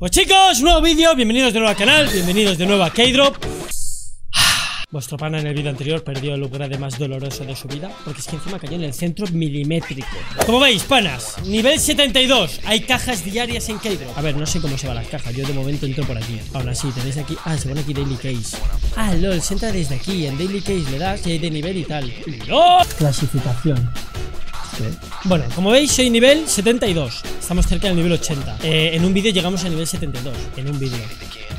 Pues chicos, nuevo vídeo, bienvenidos de nuevo al canal, bienvenidos de nuevo a K-Drop. Vuestro pana en el vídeo anterior perdió el upgrade más doloroso de su vida Porque es que encima cayó en el centro milimétrico. Como veis, panas, nivel 72 Hay cajas diarias en K-Drop. A ver, no sé cómo se van las cajas, yo de momento entro por aquí. Aún así, tenéis aquí... Ah, se pone aquí Daily Case. Ah, lol, se desde aquí En Daily Case le das y hay de nivel y tal. ¡LOL! Clasificación bueno, como veis soy nivel 72 Estamos cerca del nivel 80 eh, En un vídeo llegamos al nivel 72 En un vídeo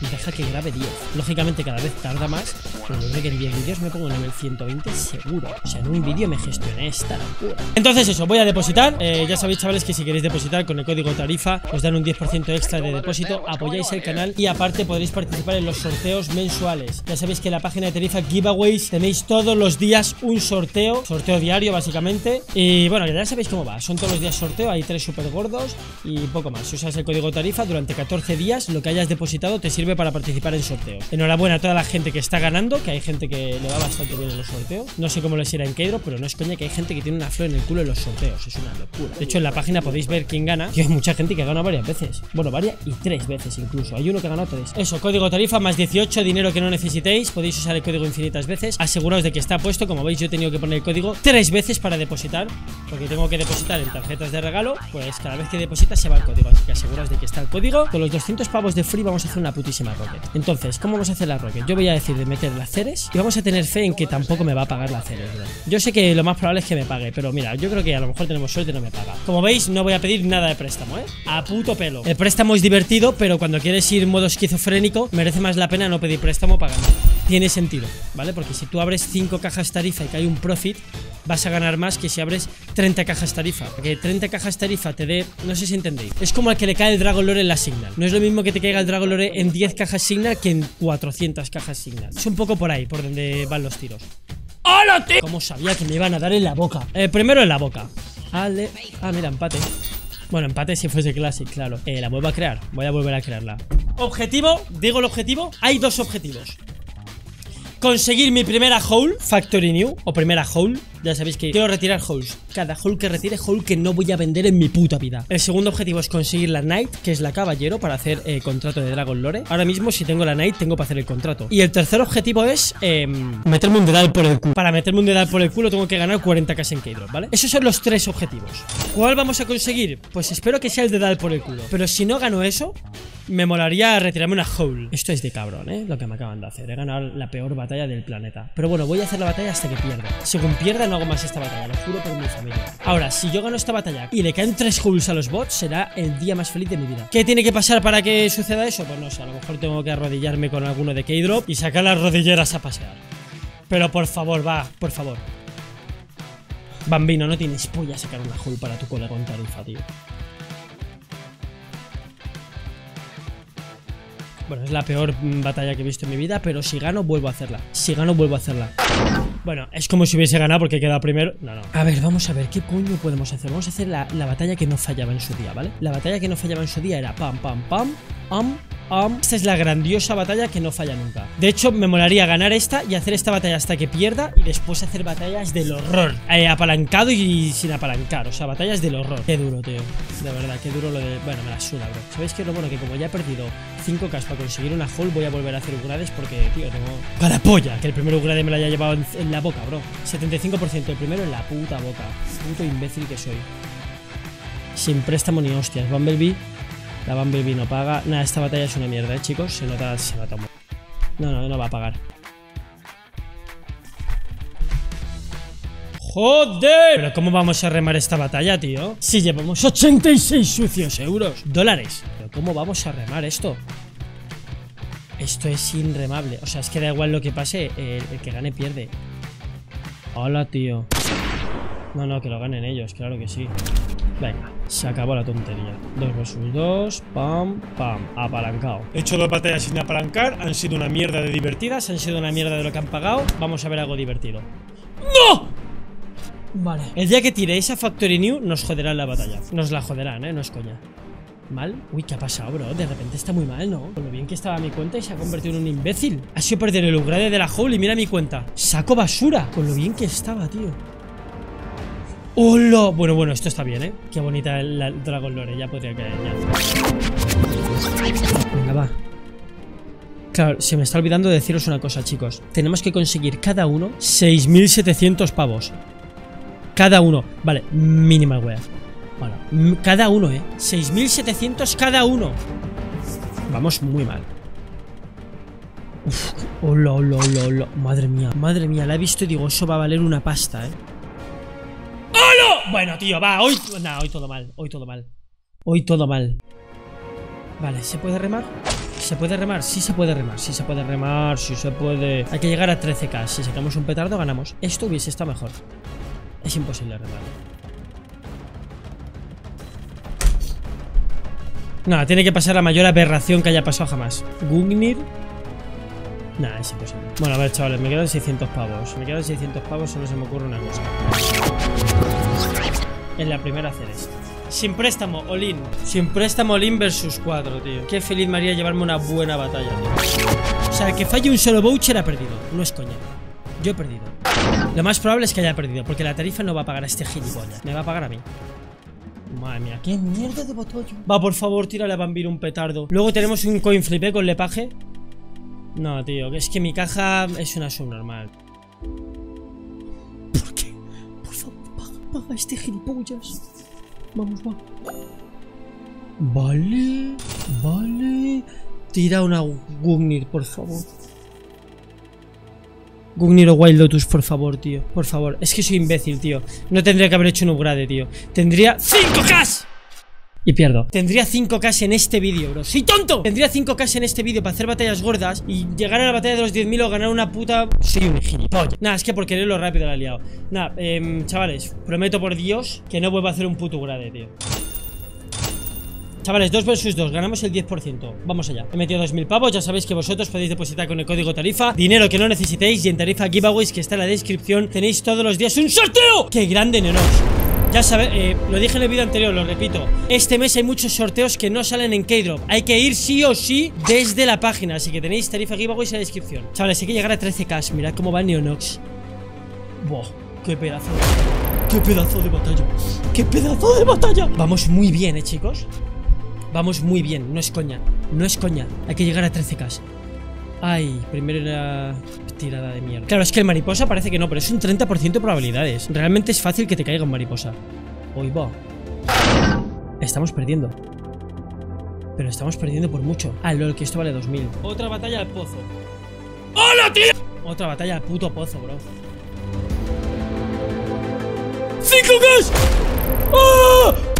y deja que grabe 10 Lógicamente cada vez tarda más Pero yo creo que en 10 vídeos me pongo en nivel 120 seguro. O sea, en un vídeo me gestioné esta locura. Entonces eso, voy a depositar. Eh, Ya sabéis chavales que si queréis depositar con el código tarifa Os dan un 10% extra de depósito Apoyáis el canal y aparte podréis participar en los sorteos mensuales. Ya sabéis que en la página de tarifa Giveaways Tenéis todos los días un sorteo Sorteo diario básicamente. Y bueno, ya sabéis cómo va. Son todos los días sorteo, hay tres super gordos Y poco más, si usas el código tarifa durante 14 días Lo que hayas depositado te sirve para participar en sorteos. Enhorabuena a toda la gente que está ganando Que hay gente que le va bastante bien en los sorteos. No sé cómo les irá en Kedro, pero no es coña que hay gente que tiene una flor en el culo en los sorteos Es una locura. De hecho en la página podéis ver quién gana Y hay mucha gente que ha ganado varias veces. Bueno, varias y tres veces incluso. Hay uno que ganado tres. Eso, código tarifa más 18, dinero que no necesitéis. Podéis usar el código infinitas veces. Aseguraos de que está puesto. Como veis yo he tenido que poner el código tres veces para depositar Porque tengo que depositar en tarjetas de regalo. Pues cada vez que depositas se va el código Así que aseguraos de que está el código. Con los 200 pavos de free vamos a hacer una putísima Entonces, ¿cómo vamos a hacer la rocket? Yo voy a decir de meter las ceres Y vamos a tener fe en que tampoco me va a pagar la ceres ¿verdad? Yo sé que lo más probable es que me pague Pero mira, yo creo que a lo mejor tenemos suerte y no me paga Como veis, no voy a pedir nada de préstamo, ¿eh? A puto pelo El préstamo es divertido, pero cuando quieres ir en modo esquizofrénico Merece más la pena no pedir préstamo pagando Tiene sentido, ¿vale? Porque si tú abres 5 cajas tarifa y que hay un profit vas a ganar más que si abres 30 cajas tarifa. Porque 30 cajas tarifa te dé, no sé si entendéis. Es como al que le cae el Dragon Lore en la Signal. No es lo mismo que te caiga el Dragon Lore en 10 cajas Signal que en 400 cajas Signal. Es un poco por ahí, por donde van los tiros. ¡Hola, tío! Como sabía que me iban a dar en la boca. Eh, primero en la boca. Ale. Ah, mira, empate. Bueno, empate si fuese Classic, claro. Eh, la vuelvo a crear. Voy a volver a crearla. Objetivo, digo el objetivo. Hay dos objetivos conseguir mi primera hole Factory New o primera hole Ya sabéis que quiero retirar holes Cada hole que retire, hole que no voy a vender en mi puta vida. El segundo objetivo es conseguir la Knight Que es la caballero para hacer el contrato de Dragon Lore. Ahora mismo si tengo la Knight tengo para hacer el contrato. Y el tercer objetivo es eh, Meterme un dedal por el culo. Para meterme un dedal por el culo tengo que ganar 40k en K-Drop, ¿vale? Esos son los tres objetivos. ¿Cuál vamos a conseguir? Pues espero que sea el dedal por el culo. Pero si no gano eso me molaría retirarme una hole Esto es de cabrón, ¿eh? Lo que me acaban de hacer. He ganado la peor batalla del planeta. Pero bueno, voy a hacer la batalla hasta que pierda. Según pierda no hago más esta batalla, lo juro por mi familia Ahora, si yo gano esta batalla y le caen tres holes a los bots Será el día más feliz de mi vida ¿Qué tiene que pasar para que suceda eso? Pues no sé, a lo mejor tengo que arrodillarme con alguno de K-Drop Y sacar las rodilleras a pasear Pero por favor, va, por favor Bambino, no tienes polla sacar una hole para tu colega con tarifa, tío Bueno, es la peor batalla que he visto en mi vida, pero si gano, vuelvo a hacerla. Si gano, vuelvo a hacerla. Bueno, es como si hubiese ganado porque he quedado primero. No, no. A ver, vamos a ver, ¿qué coño podemos hacer? Vamos a hacer la, la batalla que no fallaba en su día, ¿vale? La batalla que no fallaba en su día era pam, pam, pam, am, Um, esta es la grandiosa batalla que no falla nunca De hecho, me molaría ganar esta y hacer esta batalla hasta que pierda Y después hacer batallas del horror eh, Apalancado y sin apalancar O sea, batallas del horror Qué duro, tío De verdad, qué duro lo de... Bueno, me la suda, bro ¿Sabéis qué es lo bueno? Que como ya he perdido 5k para conseguir una hole Voy a volver a hacer upgrades porque, tío, tengo... ¡Para polla! Que el primer upgrade me lo haya llevado en, en la boca, bro 75% el primero en la puta boca Puto imbécil que soy Sin préstamo ni hostias Bumblebee la Bumblebee no paga. Nada, esta batalla es una mierda, ¿eh, chicos? Se nota, se nota mucho. No, no, no va a pagar. ¡Joder! ¿Pero cómo vamos a remar esta batalla, tío? Si llevamos 86 sucios euros. Dólares. ¿Pero cómo vamos a remar esto? Esto es inremable. O sea, es que da igual lo que pase. El que gane pierde. Hola, tío. No, no, que lo ganen ellos, claro que sí. Venga, se acabó la tontería. 2 versus 2, pam, pam, apalancado. He hecho dos batallas sin apalancar, han sido una mierda de divertidas, han sido una mierda de lo que han pagado. Vamos a ver algo divertido. ¡No! Vale. El día que tire esa Factory New, nos joderán la batalla. Nos la joderán, ¿eh? No es coña. ¿Mal? Uy, ¿qué ha pasado, bro? De repente está muy mal, ¿no? Con lo bien que estaba mi cuenta y se ha convertido en un imbécil. Ha sido perder el upgrade de la hole y mira mi cuenta. Saco basura. Con lo bien que estaba, tío. ¡Hola! Bueno, bueno, esto está bien, ¿eh? Qué bonita el Dragon Lore, ya podría caer ya. Venga, va. Claro, se me está olvidando deciros una cosa, chicos. Tenemos que conseguir cada uno 6.700 pavos. Cada uno. Vale, minimal wea. Vale, cada uno, ¿eh? 6.700 cada uno. Vamos muy mal. Uf, hola, hola, hola, hola. Madre mía, madre mía, la he visto y digo, eso va a valer una pasta, ¿eh? ¡Hola! Bueno, tío, va, hoy... Nah, hoy todo mal, hoy todo mal. Hoy todo mal. Vale, ¿se puede remar? ¿Se puede remar? Sí se puede remar, sí se puede remar, sí se puede... Hay que llegar a 13k, si sacamos un petardo ganamos. Esto hubiese estado mejor. Es imposible remar. No, tiene que pasar la mayor aberración que haya pasado jamás. Gungnir Nah, es imposible. Bueno, a ver, chavales, me quedan 600 pavos. Me quedan 600 pavos, solo se me ocurre una cosa. En la primera hacer esto. Sin préstamo, Olin. Sin préstamo, Olin versus 4, tío. Qué feliz María llevarme una buena batalla, tío. O sea, que falle un solo voucher ha perdido. No es coña. Yo he perdido. Lo más probable es que haya perdido, porque la tarifa no va a pagar a este gilipollas. Me va a pagar a mí. Madre mía, qué mierda de botollo. Va, por favor, tírale a Bambir un petardo. Luego tenemos un coin flip con lepaje. No, tío, es que mi caja es una subnormal. ¿Por qué? Por favor, paga, paga este gilipollas. Vamos, va. Vale, vale. Tira una Gugnir, por favor. Gugnir o Wild Lotus, por favor, tío. Por favor. Es que soy imbécil, tío. No tendría que haber hecho un upgrade, tío. Tendría... ¡5K! y pierdo. Tendría 5k en este vídeo, bro. ¡Soy tonto! Tendría 5k en este vídeo para hacer batallas gordas y llegar a la batalla de los 10.000 o ganar una puta... Soy un gilipollas. Nada, es que por quererlo rápido la he liado. Nada, eh, chavales, prometo por Dios que no vuelvo a hacer un puto grade, tío. Chavales, 2 versus 2, ganamos el 10% Vamos allá, he metido 2.000 pavos Ya sabéis que vosotros podéis depositar con el código tarifa. Dinero que no necesitéis y en tarifa giveaways que está en la descripción Tenéis todos los días un sorteo. ¡Qué grande, nenos! Ya sabes, eh, lo dije en el vídeo anterior, lo repito. Este mes hay muchos sorteos que no salen en K-Drop. Hay que ir sí o sí desde la página Así que tenéis tarifa giveaways en la descripción. Chavales, hay que llegar a 13k Mirad cómo va Neonox. Buah, qué pedazo Qué pedazo de batalla. Qué pedazo de batalla. Vamos muy bien, eh chicos Vamos muy bien, no es coña No es coña, hay que llegar a 13k Ay, primero era tirada de mierda. Claro, es que el mariposa parece que no, pero es un 30% de probabilidades. Realmente es fácil que te caiga un mariposa. Hoy va. Estamos perdiendo. Pero estamos perdiendo por mucho. Ah, lol, que esto vale 2000. Otra batalla al pozo. ¡Hola, tío! Otra batalla al puto pozo, bro. ¡Cinco gas! ¡Oh!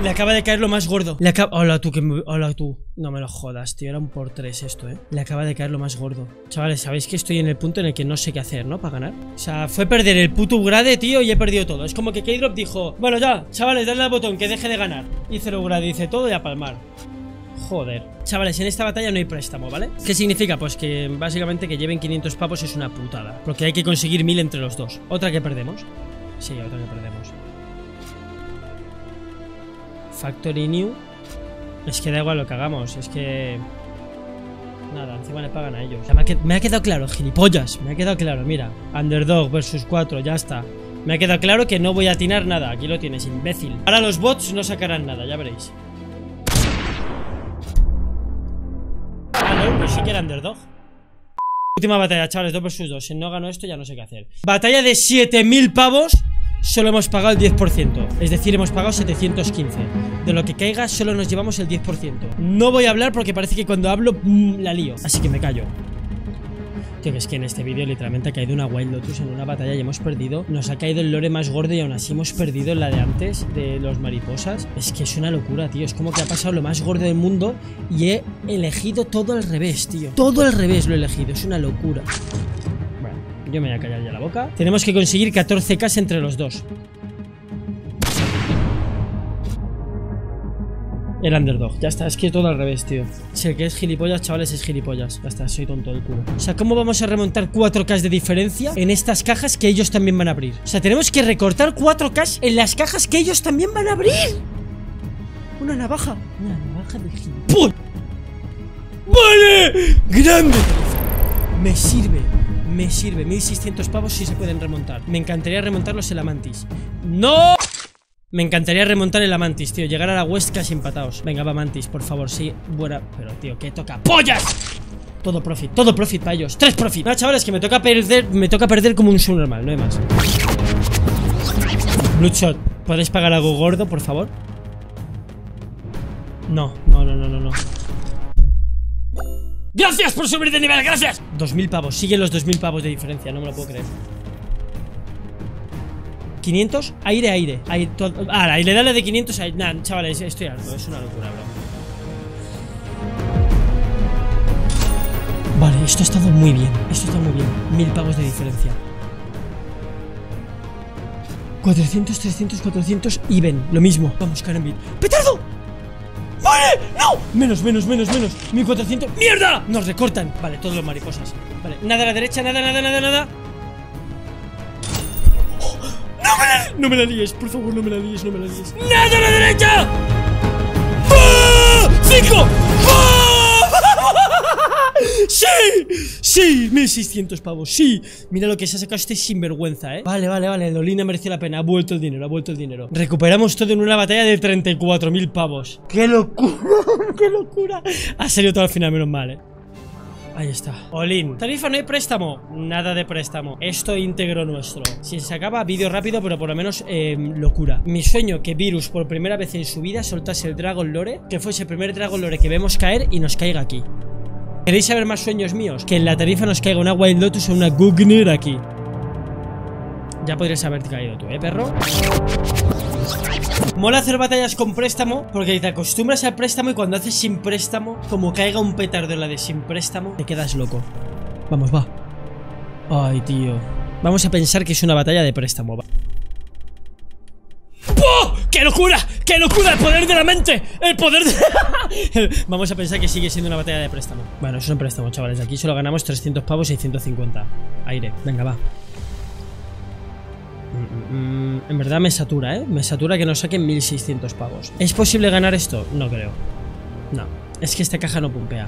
Le acaba de caer lo más gordo. Le acaba... Hola tú, que Hola tú. No me lo jodas, tío. Era un por tres esto, ¿eh? Le acaba de caer lo más gordo. Chavales, sabéis que estoy en el punto en el que no sé qué hacer, ¿no? Para ganar. O sea, fue perder el puto grade, tío, y he perdido todo. Es como que K-Drop dijo, bueno, ya, chavales, dale al botón que deje de ganar. Hice el upgrade, hice todo y a palmar. Joder. Chavales, en esta batalla no hay préstamo, ¿vale? ¿Qué significa? Pues que básicamente que lleven 500 pavos es una putada. Porque hay que conseguir 1000 entre los dos. ¿Otra que perdemos? Sí, otra que perdemos. Factory New. Es que da igual lo que hagamos, es que... Nada, encima le pagan a ellos. Me ha, quedado claro, gilipollas. Me ha quedado claro, mira. Underdog versus 4, ya está. Me ha quedado claro que no voy a atinar nada. Aquí lo tienes, imbécil. Ahora los bots no sacarán nada, ya veréis. Ah, no, pues sí que era Underdog. Última batalla, chavales, 2 versus 2. Si no gano esto, ya no sé qué hacer. Batalla de 7000 pavos solo hemos pagado el 10%. Es decir, hemos pagado 715. De lo que caiga, solo nos llevamos el 10%. No voy a hablar porque parece que cuando hablo, mm, la lío. Así que me callo. Tío, que es que en este vídeo literalmente ha caído una Wild Lotus en una batalla y hemos perdido. Nos ha caído el lore más gordo y aún así hemos perdido la de antes, de los mariposas. Es que es una locura, tío. Es como que ha pasado lo más gordo del mundo y he elegido todo al revés, tío. Todo al revés lo he elegido. Es una locura. Yo me voy a callar ya la boca. Tenemos que conseguir 14k entre los dos. El underdog, ya está, es que todo al revés, tío Si el que es gilipollas, chavales, es gilipollas Ya está, soy tonto del culo O sea, ¿cómo vamos a remontar 4K de diferencia En estas cajas que ellos también van a abrir? O sea, tenemos que recortar 4K en las cajas que ellos también van a abrir Una navaja Una navaja de gilipollas ¡Vale! ¡Grande! Me sirve me sirve. 1600 pavos si se pueden remontar. Me encantaría remontarlos en la mantis. ¡No! Me encantaría remontar el Amantis, tío. Llegar a la West casi empatados. Venga, va Mantis, por favor, sí. Buena. Pero, tío, ¿qué toca? ¡Pollas! Todo profit, todo profit para ellos. Tres profit. No, chavales, que me toca perder. Me toca perder como un sub normal, no hay más. Bloodshot, ¿podéis pagar algo gordo, por favor? No, no, no, no, no, no. ¡Gracias por subir de nivel! ¡Gracias! 2000 pavos, siguen los 2000 pavos de diferencia, no me lo puedo creer. 500, aire, aire. aire ah, la dale de 500 a... Nah, chavales, estoy harto, es una locura, bro. Vale, esto ha estado muy bien. Esto está muy bien. Mil pavos de diferencia. 400, 300, 400 y ven, lo mismo. Vamos, Karambit. ¡Petardo! ¡No! Menos, menos, menos, menos 1400 ¡Mierda! Nos recortan Vale, todos los mariposas Vale, nada a la derecha, nada, nada, nada, nada ¡No me la, no me la líes! Por favor, no me la líes, no me la líes ¡Nada a la derecha! ¡Sí! 1600 pavos, sí Mira lo que se ha sacado este sinvergüenza, ¿eh? Vale, vale, vale, Dolina mereció la pena Ha vuelto el dinero, ha vuelto el dinero Recuperamos todo en una batalla de 34.000 pavos ¡Qué locura! ¡Qué locura! Ha salido todo al final, menos mal, ¿eh? Ahí está. Olin. Tarifa no hay préstamo. Nada de préstamo. Esto íntegro nuestro. Si se acaba, vídeo rápido, pero por lo menos eh, locura. Mi sueño que Virus por primera vez en su vida soltase el Dragon Lore, que fuese el primer Dragon Lore que vemos caer y nos caiga aquí. ¿Queréis saber más sueños míos? Que en la tarifa nos caiga una Wild Lotus o una Gugner aquí. Ya podrías haberte caído tú, ¿eh, perro? Mola hacer batallas con préstamo porque te acostumbras al préstamo y cuando haces sin préstamo, como caiga un petardo en la de sin préstamo, te quedas loco. Vamos, va. Ay, tío. Vamos a pensar que es una batalla de préstamo, va. ¡Qué locura! ¡Qué locura! ¡El poder de la mente! ¡El poder de... Vamos a pensar que sigue siendo una batalla de préstamo Bueno, eso es un préstamo, chavales Aquí solo ganamos 300 pavos y 150 Aire, venga, va mm, mm, mm, En verdad me satura, ¿eh? Me satura que nos saquen 1600 pavos ¿Es posible ganar esto? No creo No, es que esta caja no pumpea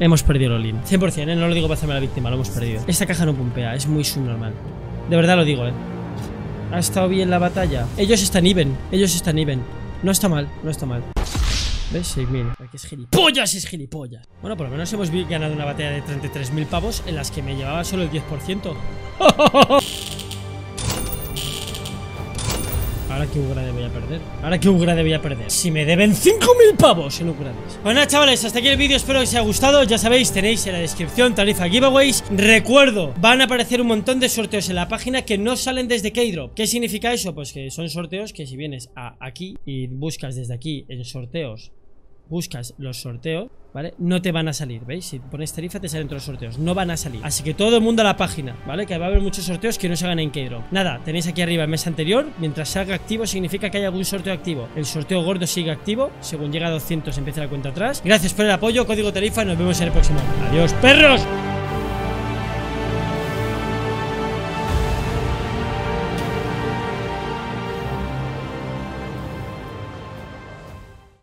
Hemos perdido el all 100%, ¿eh? No lo digo para hacerme la víctima, lo hemos perdido Esta caja no pumpea, es muy subnormal De verdad lo digo, ¿eh? Ha estado bien la batalla. Ellos están even. Ellos están even. No está mal, no está mal. ¿Ves? 6.000. Aquí es gilipollas, es gilipollas. Bueno, por lo menos hemos ganado una batalla de 33.000 pavos en las que me llevaba solo el 10%. Ahora qué Ugrade voy a perder. Ahora qué Ugrade voy a perder. Si me deben 5.000 pavos en Ugrades. Bueno, chavales, hasta aquí el vídeo. Espero que os haya gustado. Ya sabéis, tenéis en la descripción tarifa giveaways. Recuerdo, van a aparecer un montón de sorteos en la página que no salen desde Keydrop. ¿Qué significa eso? Pues que son sorteos que si vienes a aquí y buscas desde aquí en sorteos buscas los sorteos, ¿vale? No te van a salir, ¿veis? Si pones tarifa te salen todos los sorteos, no van a salir. Así que todo el mundo a la página, ¿vale? Que va a haber muchos sorteos que no se hagan en Keydrop. Nada, tenéis aquí arriba el mes anterior. Mientras salga activo significa que hay algún sorteo activo. El sorteo gordo sigue activo. Según llega a 200 empieza la cuenta atrás. Gracias por el apoyo, código tarifa. Nos vemos en el próximo. Adiós, perros